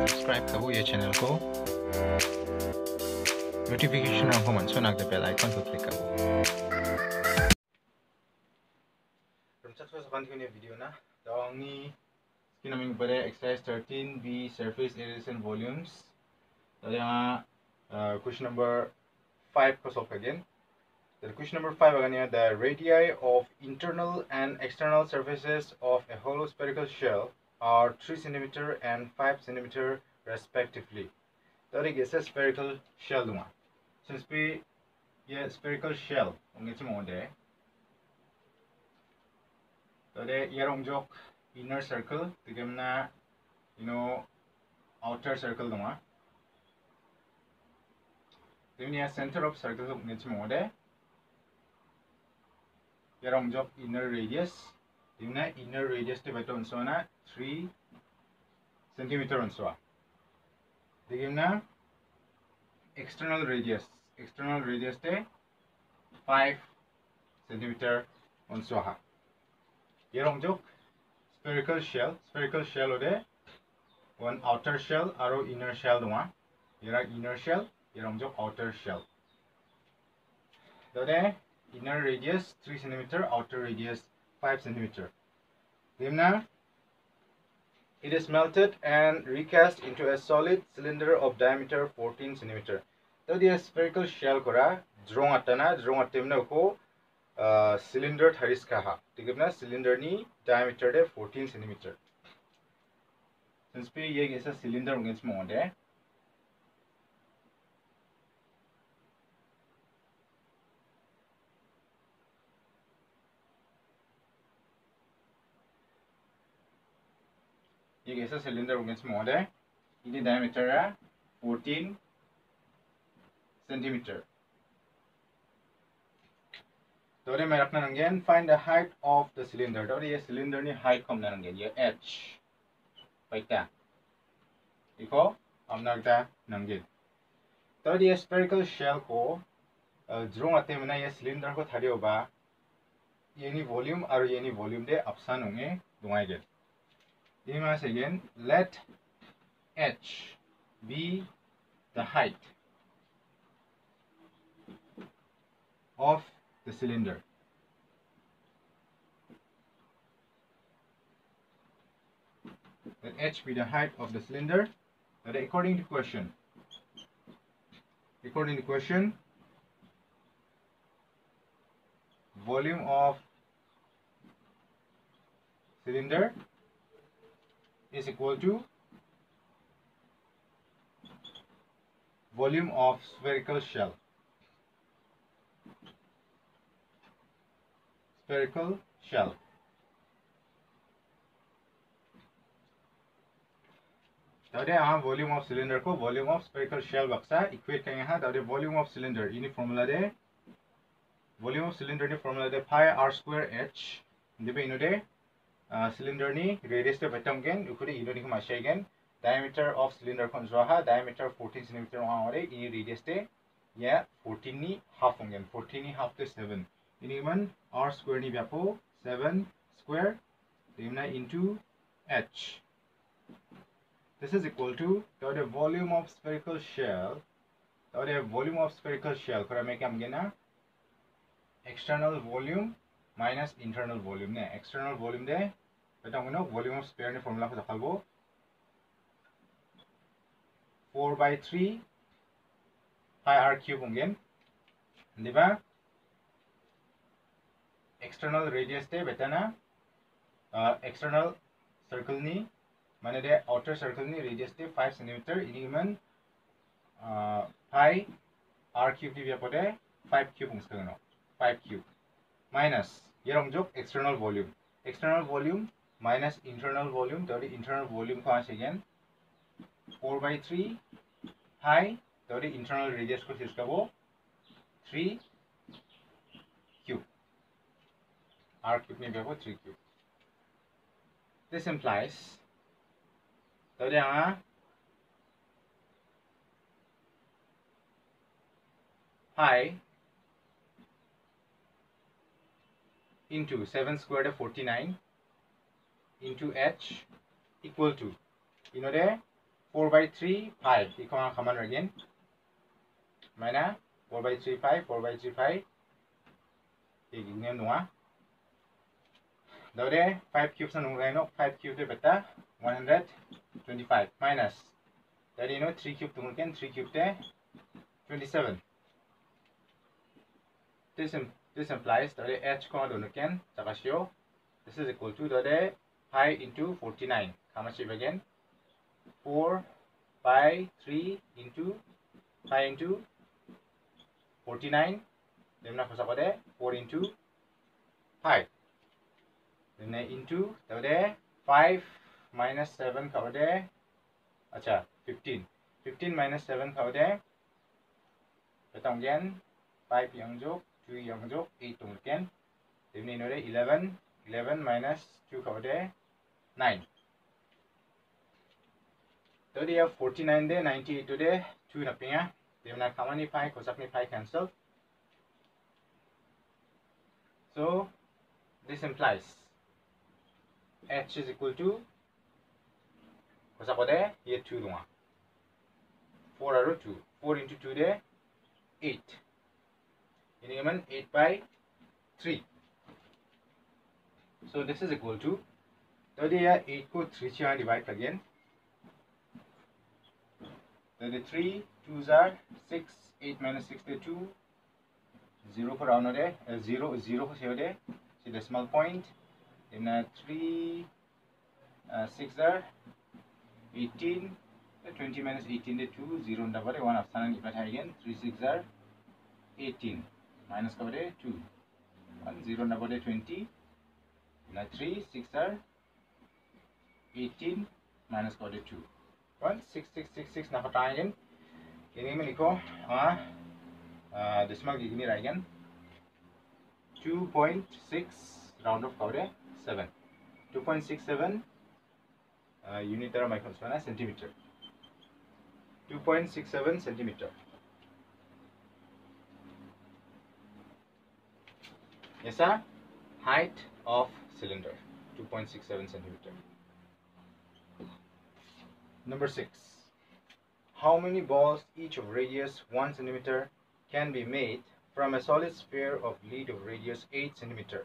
Subscribe करो ये channel को नोटिफिकेशन को मन सुना के बेल आइकन को क्लिक करो रमचा तो सबान की वीडियो ना दावंगनी स्किन अमिंग बड़े exercise 13 B surface areas and volumes तो यहाँ क्वेश्चन नंबर 5 को solve again The question number 5 again the radii of internal and external surfaces of a hollow spherical shell are 3 cm and 5 cm respectively. Is a spherical shell duma. Since we yeah spherical shell ongi chimo de. Tade yarong jok inner circle tigamna you know outer circle duma. Then center of circle ongi chimo de. Yarong jok inner radius इन्ना inner radius तो बेटो उनसो ना three centimetre उनसो आ देखिए इन्ना external radius external radius तो five centimetre उनसो हा ये रंग जो स्पेरिकल शेल स्पेरिकल शेल ओडे वन आउटर शेल आरो इन्नर शेल दुआ ये रा इन्नर शेल ये रंग जो आउटर शेल तो day inner radius three centimetre outer radius 5 centimeter. Dimna, it is melted and recast into a solid cylinder of diameter 14 centimeter. So the spherical shell kora drong atana drong atemna ko uh, cylinder tharis kaha. Tigibna cylinder ni diameter de 14 centimeter. Since pe ye gesa cylinder ungins mo de ये कैसा cylinder होगा small है ini diameter है 14 centimeter. तो मैं रखना रंगेन find the height of the cylinder. तो ये सिलेंडर नि height कम रंगेन ये h पैता देखो हम नगदा नंगेन तो ये spherical shell को ड्रोंग आते मना ये सिलेंडर को थारियो बा ये नि वॉल्यूम और ये नि वॉल्यूम दे अपसान होंगे दुआएगे Dimas again, let h be the height of the cylinder. Let h be the height of the cylinder. But according to question, according to question, volume of cylinder is equal to volume of spherical shell. Spherical shell. दाउदे यहाँ volume of cylinder को volume of spherical shell बक्सा equate करेंगे हाँ दाउदे volume of cylinder इनी formula दे volume of cylinder ने फॉर्मूला दे फाइव आर स्क्वायर एच दिबे इनो दे cylinder ni radius te betam gen ukuri ino ni kuma gen diameter of cylinder kon ha diameter 14 cm wa ore ini radius te ya 14 ni half gen 14 ni half te 7 ini man r square ni byapo 7 square dimna into h this is equal to the volume of spherical shell the volume of spherical shell kora me kam gena external volume minus internal volume ne external volume de এটা মনে volume of spare নি formula কথা খালবো 4 by 3 pi r cube ungen diba external radius te betana uh, external circle ni মানে দে outer circle ni radius te 5 cm ini man uh, pi r cube di biapode 5 cube ungskano 5 cube minus yerong jok external volume external minus internal volume तो internal volume को आस again four by three five तो internal radius को three cube cube नहीं बहुत three cube this एम्प्लाइज तो हाँ five into seven square forty nine into h equal to you know there 4 by 3 5 iko ang common again mana 4 by 3 5 4 by 3 5 igingnya nuwa Dode 5 cubes nung 5 cubes de beta 125 minus Jadi you know 3 cube tungulkan 3 cube de 27 this this implies that h sakasyo this is equal to the pi into 49 how much again 4 pi 3 into pi into 49 then na kosa kode 4 into pi then into the 5 minus 7 kode acha 15 15 minus 7 kode betong again 5 yang jok 2 yang jok 8 tungken then ini 11 11 minus 2 kode 9. 30 of 49 day 98 today, 2 nappinga. Devna kamani 5, kosapni pi cancel. So this implies h is equal to kosapode here 2 1 4 arrow 2. 4 into two day 8. In 8 by 3. So this is equal to यदि यह 8 को 3 से divide again तो ये 3 2 jar 6 8 minus 6 दे 2 0 को round दे 0 0 को सेव दे से डेसिमल पॉइंट देन 3 6 जार 18 20 माइनस 18 दे 2 0 नंबर है 1 ऑप्शन है इवन है अगेन 3 6 जार 18 माइनस का दे 2 1 0 नंबर है 20 ना 3 6 jar eighteen minus forty two one six six six six nine इन्हीं में लिखो हाँ दशमलव जी खी रहा two point six round off cover seven two point six seven unit तरह माइक्रोस में centimetre two point six seven centimetre ऐसा height of cylinder two point six seven centimetre Number 6. How many balls each of radius 1 cm can be made from a solid sphere of lead of radius 8 cm?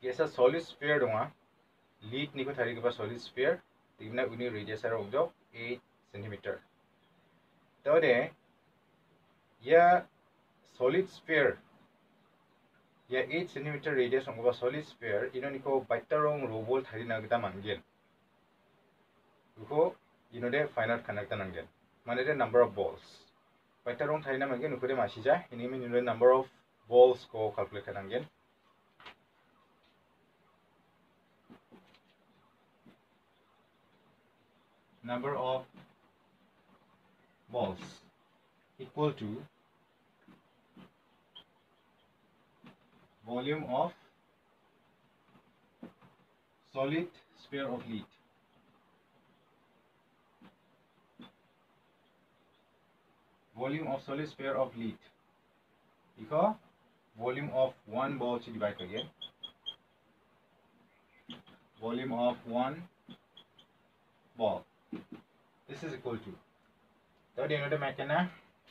Yes, a solid sphere doma lead niko thari ke solid sphere tibna uni radius ara ujo 8 cm tode ya solid sphere ya 8 cm radius ng ba solid sphere ino niko baitarong robol thari na gita manggen uko ino de final connect nanggen mane de number of balls baitarong thari na manggen uko de masija ini min ino number of balls ko calculate nanggen number of balls equal to volume of solid sphere of lead. Volume of solid sphere of lead. Because volume of one ball to divide again. Volume of one ball. This is equal to. Tadi yang ada macam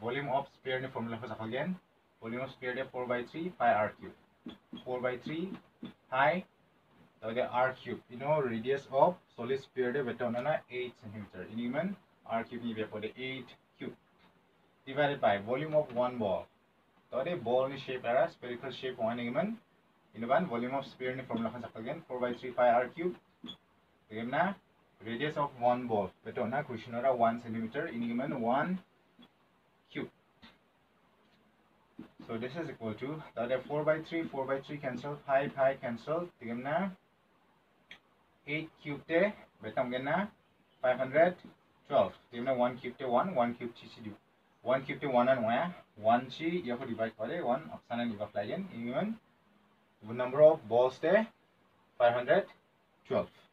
volume of sphere ni formula ko again. Volume of sphere dia 4 by 3 pi r cube. 4 by 3 high তাহলে r cube you know of solid স্ফিয়ারে বেটন না 8 centimetre ইন ইমান r cube নি বেপলে 8 cube divided by volume of one ball তাহলে ball নি shape আর স্ফেরিক্যাল শেপ ওয়ান ইমান ইন ভলিউম অফ স্ফিয়ার নি ফর্মুলা খান সাকল গেন 4 বাই 3 পাই r কিউব দেখেন না ৰেডিয়াছ অফ ওৱান বল বেটন না কুশনৰা 1 সেমিটাৰ ইন ইমান 1 So this is equal to that 4 by 3, 4 by 3 cancel, pi pi cancel, tigam na 8 cube te betam gen na 512. Tigam na 1 cube te 1, 1 cube chi chi 1 cube te 1 and 1, 1 chi ya ko divide kore 1 option and divide again. Even the number of balls te 512.